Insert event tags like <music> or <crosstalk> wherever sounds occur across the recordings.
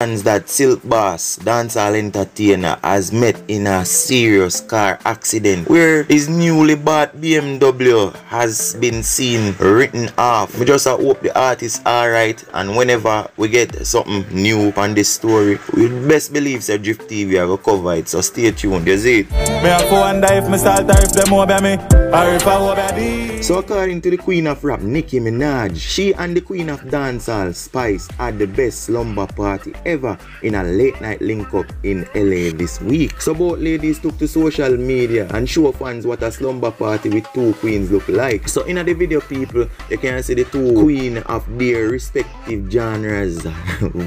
that Silk Boss, dancehall entertainer, has met in a serious car accident where his newly bought BMW has been seen written off. We just hope the artist alright and whenever we get something new on this story, we best believe that Drip TV will cover it. So stay tuned, you see it. Me a wonder if if them over me So according to the Queen of Rap, Nicki Minaj, she and the Queen of Dancehall, Spice, had the best slumber party ever in a late night link up in LA this week. So both ladies took to social media and show fans what a slumber party with two queens look like. So in the video people, you can see the two queen of their respective genres <laughs>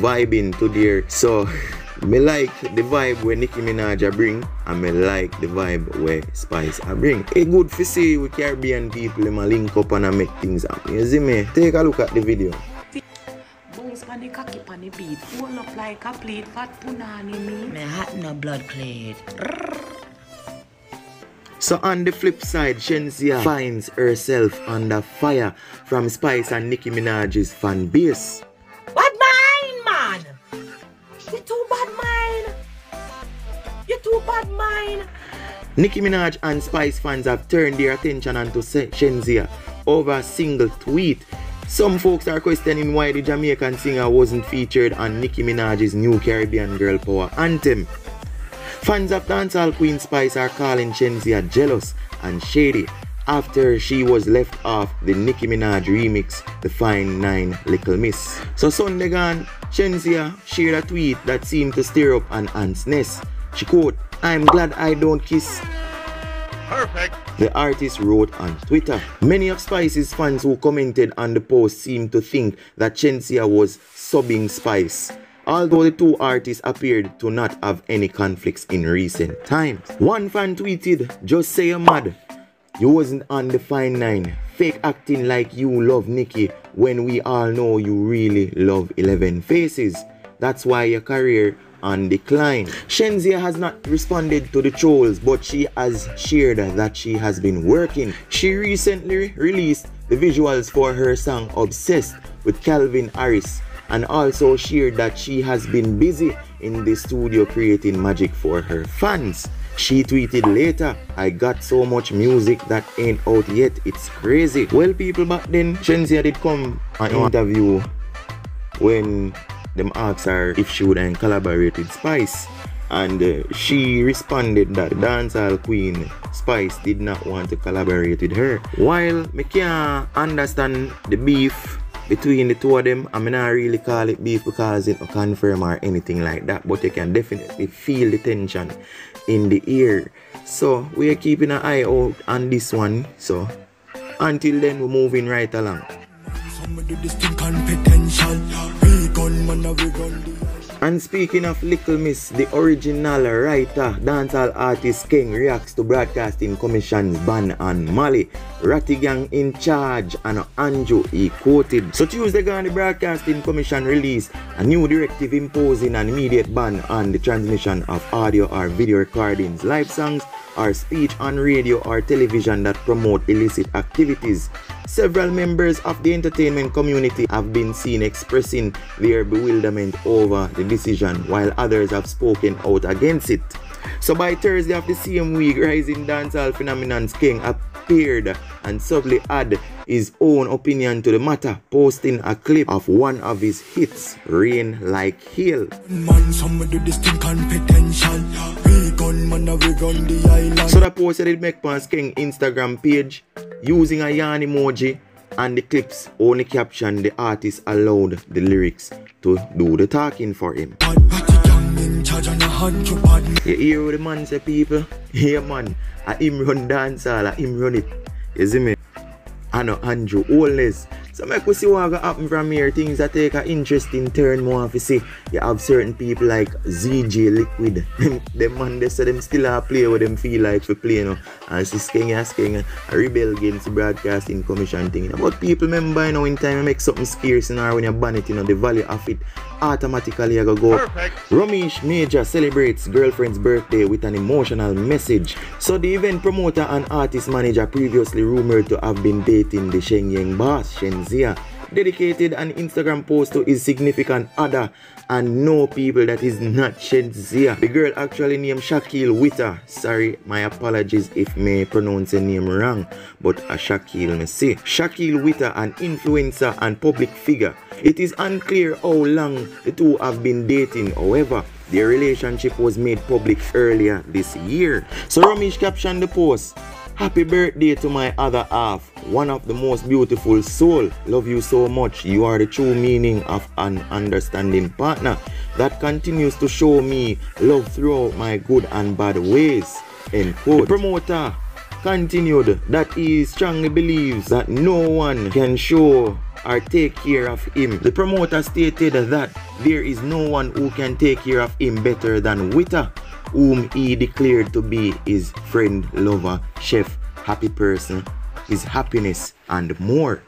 vibing to their so <laughs> me like the vibe where Nicki Minaj bring and me like the vibe where Spice I bring. It good for see with Caribbean people them link up and make things happen. You see me? Take a look at the video pan the cocky pan the beat. Hold up like a plate, fat punani me. Me hat no blood clot. So on the flip side, Shenseea finds herself under fire from Spice and Nicki Minaj's fan base. Mind! Nicki Minaj and Spice fans have turned their attention onto Shenseea over a single tweet some folks are questioning why the Jamaican singer wasn't featured on Nicki Minaj's new Caribbean Girl Power anthem. Fans of dancehall Queen Spice are calling Shenseea jealous and shady after she was left off the Nicki Minaj remix, The Fine Nine Little Miss. So Sunday gone, Shenseea shared a tweet that seemed to stir up an ant's nest. She quote, I'm glad I don't kiss Perfect. The artist wrote on Twitter. Many of Spice's fans who commented on the post seemed to think that Shenseea was subbing Spice. Although the two artists appeared to not have any conflicts in recent times. One fan tweeted, just say you're mad. You wasn't on the fine nine, fake acting like you love Nicki when we all know you really love 11 Faces. That's why your career on decline. Shenseea has not responded to the trolls, but she has shared that she has been working. She recently released the visuals for her song Obsessed with Calvin Harris and also shared that she has been busy in the studio creating magic for her fans. She tweeted later, I got so much music that ain't out yet, it's crazy. Well people back then, Shenseea did come and interview when them asked her if she would and collaborate with Spice. And uh, she responded that dancehall queen Spice did not want to collaborate with her. While me can't understand the beef between the two of them, I mean, I really call it beef because it not confirm or anything like that, but you can definitely feel the tension in the air. So we are keeping an eye out on this one. So until then, we're moving right along. And speaking of Little Miss, the original writer, dancehall artist Skeng reacts to Broadcasting Commission's ban on Mali. Ratty Gang in charge and Andrew he quoted. So Tuesday the Broadcasting Commission released a new directive imposing an immediate ban on the transmission of audio or video recordings, live songs, or speech on radio or television that promote illicit activities. Several members of the entertainment community have been seen expressing their bewilderment over the decision, while others have spoken out against it. So by Thursday of the same week, rising dancehall phenomenon's Skeng appeared and subtly add his own opinion to the matter, posting a clip of one of his hits, Rain Like Hail. So the post did make pan Skeng Instagram page using a yarn emoji and the clips only caption the artist allowed the lyrics to do the talking for him. You hear what the man say people? Yeah man, a him run dancehall, a him run it. You see me? I know Andrew Holness so make we see what gonna happen from here. Things that take an interesting turn more if you see you have certain people like ZJ Liquid. <laughs> them man they say them still are play what them feel like for play you know. And see Skeng asking ah, a rebel against the broadcasting commission thing. You know. But people remember you know in time you make something scarce you know when you ban it, you know, the value of it automatically you go go. Perfect. Romeich Major celebrates girlfriend's birthday with an emotional message. So the event promoter and artist manager previously rumored to have been dating the Shenyang boss, Shenseea dedicated an Instagram post to his significant other and know people that is not Shenseea. The girl actually named Shakil Witter. Sorry, my apologies if may pronounce the name wrong, but a Shakil me say. Shakil Witter, an influencer and public figure. It is unclear how long the two have been dating, however, their relationship was made public earlier this year. So Romeich captioned the post, Happy birthday to my other half, one of the most beautiful soul. Love you so much. You are the true meaning of an understanding partner that continues to show me love throughout my good and bad ways. End quote. The promoter continued that he strongly believes that no one can show or take care of him. The promoter stated that there is no one who can take care of him better than Witter whom he declared to be his friend, lover, chef, happy person, his happiness, and more.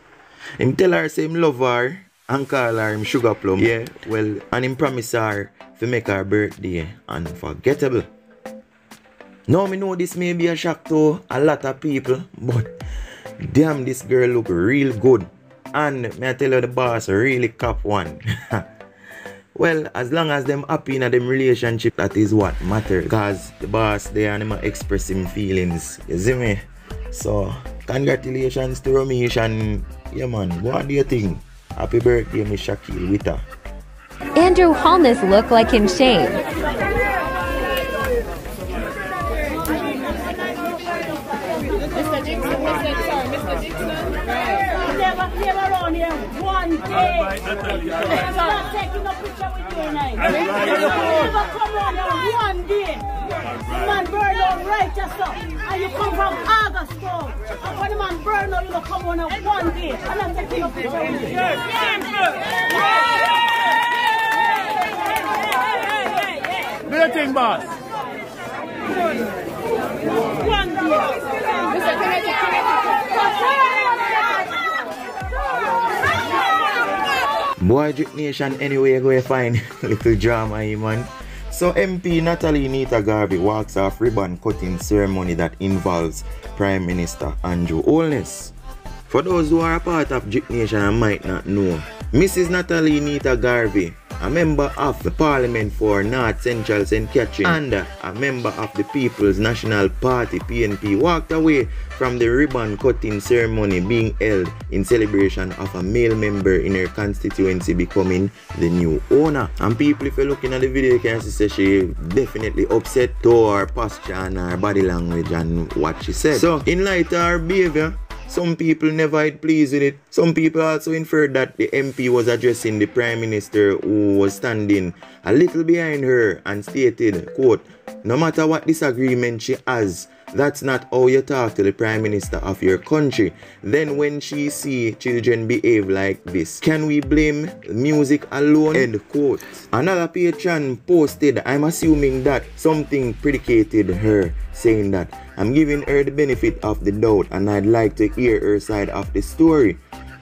Him tell her say him love her and call her him sugar plum. Yeah, well, and him promise her to make her birthday unforgettable. Now me know this may be a shock to a lot of people, <laughs> but damn this girl look real good. And may I tell you the boss really cop one. <laughs> Well, as long as them happy in a them relationship, that is what matters. Cause the boss they are not expressing feelings. You see me? So congratulations to Romeich and yeah man, what do you think? Happy birthday, Miss Shakil Witter. Andrew Holness look like in shame. One day. I'm not taking a picture with you tonight. Never come around here one day. Man burn out righteous up. And you come from August town. And when the man burn out, you don't come around here one day. I'm not taking a picture with you. Do you think, boss? One day. Boy Drip Nation anyway go find <laughs> little drama here man. So MP Natalie Neita Garvey walks off ribbon cutting ceremony that involves Prime Minister Andrew Holness. For those who are a part of Drip Nation and might not know, Mrs. Natalie Neita Garvey, a member of the Parliament for North Central St. Catherine and a member of the People's National Party PNP, walked away from the ribbon cutting ceremony being held in celebration of a male member in her constituency becoming the new owner. And people, if you're looking at the video, you can see she definitely upset to her posture and her body language and what she said. So, in light of her behavior, some people never had pleased with it. Some people also inferred that the MP was addressing the Prime Minister who was standing a little behind her and stated, quote, no matter what disagreement she has, that's not how you talk to the Prime Minister of your country. Then when she see children behave like this, can we blame music alone? End quote. Another patron posted, I'm assuming that something predicated her, saying that I'm giving her the benefit of the doubt and I'd like to hear her side of the story.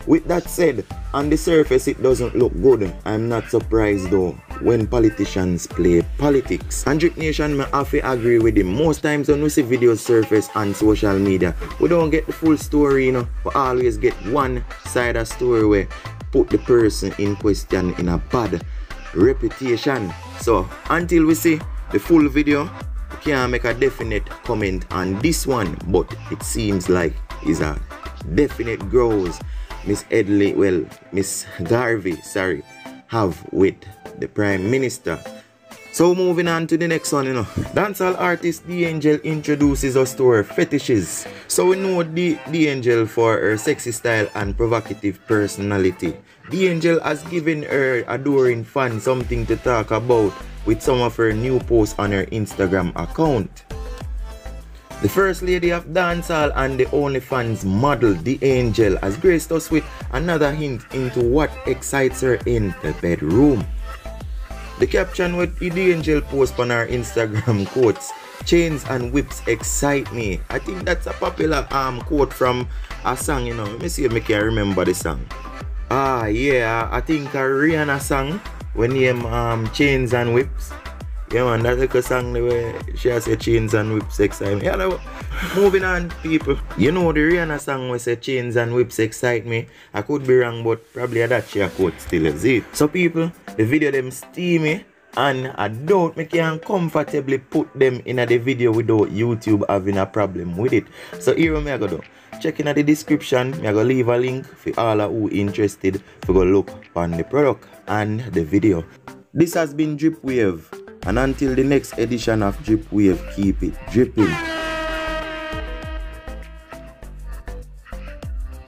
With that said, on the surface it doesn't look good. I'm not surprised though when politicians play politics. And Drip Nation may have to agree with him. Most times when we see videos surface on social media, we don't get the full story, you know. We always get one side of story where put the person in question in a bad reputation. So until we see the full video, we can't make a definite comment on this one, but it seems like is a definite grows Miss Edley, well, Miss Garvey, sorry, have with the Prime Minister. So moving on to the next one, you know. Dancehall artist D'Angel introduces us to her fetishes. So we know the, D'Angel for her sexy style and provocative personality. D'Angel has given her adoring fans something to talk about with some of her new posts on her Instagram account. The first lady of dancehall and the OnlyFans model, D'Angel, has graced us with another hint into what excites her in the bedroom. The caption with D'Angel post on her Instagram <laughs> quotes, Chains and whips excite me. I think that's a popular um quote from a song, you know. Let me see if I can remember the song. Ah, yeah, I think a Rihanna song when name um Chains and Whips. Yeah man, that's like a song way she has a chains and whips excite me. Yeah, no, Moving on, people. You know the Rihanna song we say chains and whips excite me. I could be wrong, but probably that she a quote still is it. So people, the video them steamy and I don't make can comfortably put them in the video without YouTube having a problem with it. So here me I go do. Check in the description, me I go leave a link for all who interested to go look on the product and the video. This has been Drip Wave and until the next edition of Drip Wave, keep it dripping.